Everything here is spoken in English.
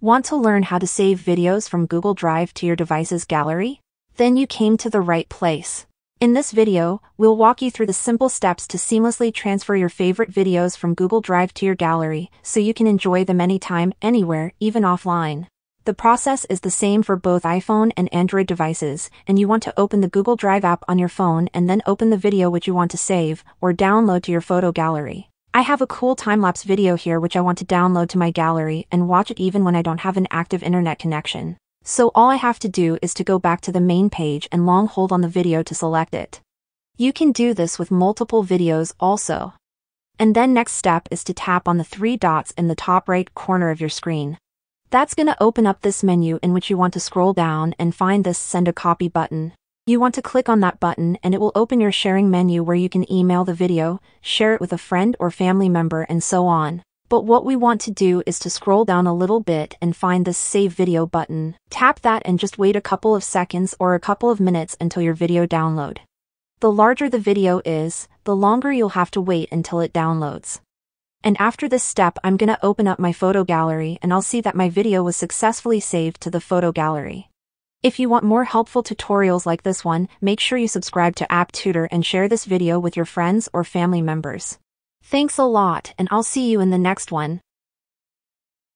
Want to learn how to save videos from Google Drive to your device's gallery? Then you came to the right place. In this video, we'll walk you through the simple steps to seamlessly transfer your favorite videos from Google Drive to your gallery so you can enjoy them anytime, anywhere, even offline. The process is the same for both iPhone and Android devices, and you want to open the Google Drive app on your phone and then open the video which you want to save or download to your photo gallery. I have a cool time-lapse video here which I want to download to my gallery and watch it even when I don't have an active internet connection. So all I have to do is to go back to the main page and long hold on the video to select it. You can do this with multiple videos also. And then next step is to tap on the three dots in the top right corner of your screen. That's gonna open up this menu in which you want to scroll down and find this send a copy button. You want to click on that button and it will open your sharing menu where you can email the video, share it with a friend or family member and so on. But what we want to do is to scroll down a little bit and find this Save Video button. Tap that and just wait a couple of seconds or a couple of minutes until your video download. The larger the video is, the longer you'll have to wait until it downloads. And after this step I'm gonna open up my photo gallery and I'll see that my video was successfully saved to the photo gallery. If you want more helpful tutorials like this one, make sure you subscribe to App Tutor and share this video with your friends or family members. Thanks a lot and I'll see you in the next one.